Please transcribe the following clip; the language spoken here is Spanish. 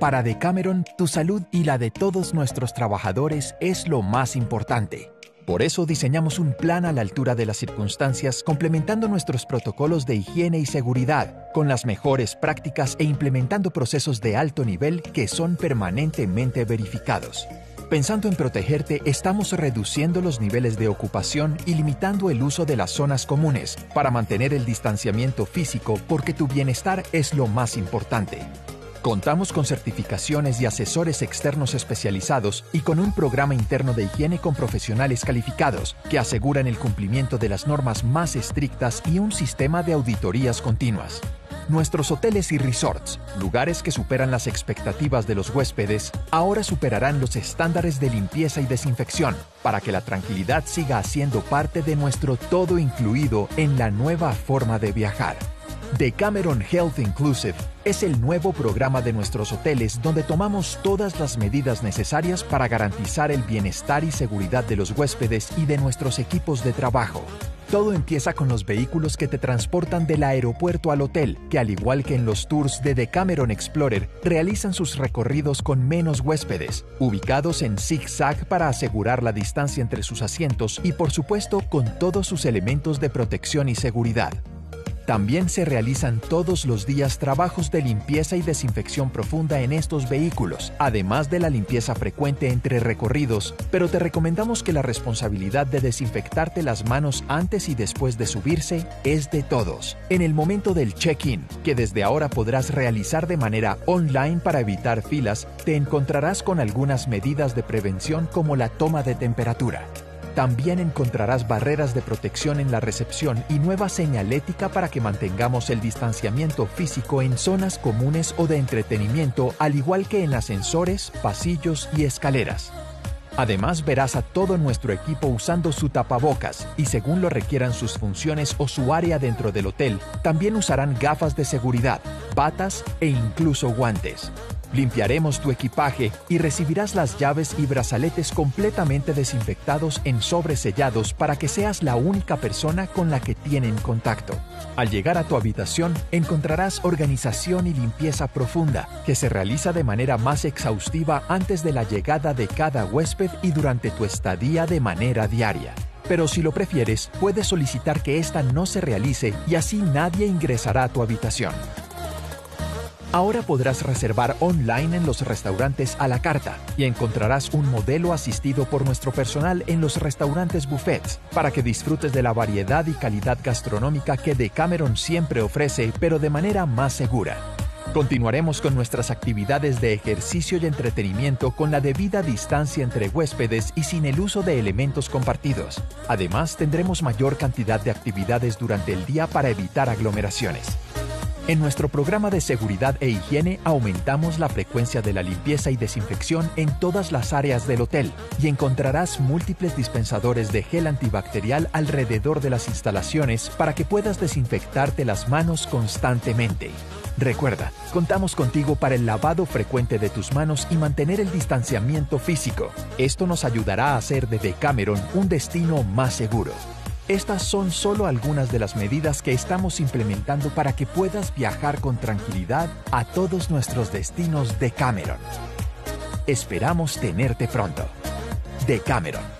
Para Decameron, tu salud y la de todos nuestros trabajadores es lo más importante. Por eso diseñamos un plan a la altura de las circunstancias, complementando nuestros protocolos de higiene y seguridad, con las mejores prácticas e implementando procesos de alto nivel que son permanentemente verificados. Pensando en protegerte, estamos reduciendo los niveles de ocupación y limitando el uso de las zonas comunes para mantener el distanciamiento físico porque tu bienestar es lo más importante. Contamos con certificaciones y asesores externos especializados y con un programa interno de higiene con profesionales calificados que aseguran el cumplimiento de las normas más estrictas y un sistema de auditorías continuas. Nuestros hoteles y resorts, lugares que superan las expectativas de los huéspedes, ahora superarán los estándares de limpieza y desinfección para que la tranquilidad siga siendo parte de nuestro todo incluido en la nueva forma de viajar. Decameron Health Inclusive es el nuevo programa de nuestros hoteles donde tomamos todas las medidas necesarias para garantizar el bienestar y seguridad de los huéspedes y de nuestros equipos de trabajo. Todo empieza con los vehículos que te transportan del aeropuerto al hotel, que al igual que en los tours de Decameron Explorer, realizan sus recorridos con menos huéspedes, ubicados en zig-zag para asegurar la distancia entre sus asientos y por supuesto con todos sus elementos de protección y seguridad. También se realizan todos los días trabajos de limpieza y desinfección profunda en estos vehículos, además de la limpieza frecuente entre recorridos, pero te recomendamos que la responsabilidad de desinfectarte las manos antes y después de subirse es de todos. En el momento del check-in, que desde ahora podrás realizar de manera online para evitar filas, te encontrarás con algunas medidas de prevención como la toma de temperatura. También encontrarás barreras de protección en la recepción y nueva señalética para que mantengamos el distanciamiento físico en zonas comunes o de entretenimiento, al igual que en ascensores, pasillos y escaleras. Además, verás a todo nuestro equipo usando su tapabocas y según lo requieran sus funciones o su área dentro del hotel, también usarán gafas de seguridad, batas e incluso guantes. Limpiaremos tu equipaje y recibirás las llaves y brazaletes completamente desinfectados en sobresellados para que seas la única persona con la que tienen contacto. Al llegar a tu habitación encontrarás organización y limpieza profunda que se realiza de manera más exhaustiva antes de la llegada de cada huésped y durante tu estadía de manera diaria. Pero si lo prefieres, puedes solicitar que esta no se realice y así nadie ingresará a tu habitación. Ahora podrás reservar online en los restaurantes a la carta y encontrarás un modelo asistido por nuestro personal en los restaurantes buffets para que disfrutes de la variedad y calidad gastronómica que Decameron siempre ofrece, pero de manera más segura. Continuaremos con nuestras actividades de ejercicio y entretenimiento con la debida distancia entre huéspedes y sin el uso de elementos compartidos. Además, tendremos mayor cantidad de actividades durante el día para evitar aglomeraciones. En nuestro programa de seguridad e higiene aumentamos la frecuencia de la limpieza y desinfección en todas las áreas del hotel y encontrarás múltiples dispensadores de gel antibacterial alrededor de las instalaciones para que puedas desinfectarte las manos constantemente. Recuerda, contamos contigo para el lavado frecuente de tus manos y mantener el distanciamiento físico. Esto nos ayudará a hacer de Decameron un destino más seguro. Estas son solo algunas de las medidas que estamos implementando para que puedas viajar con tranquilidad a todos nuestros destinos de Cameron. Esperamos tenerte pronto. De Cameron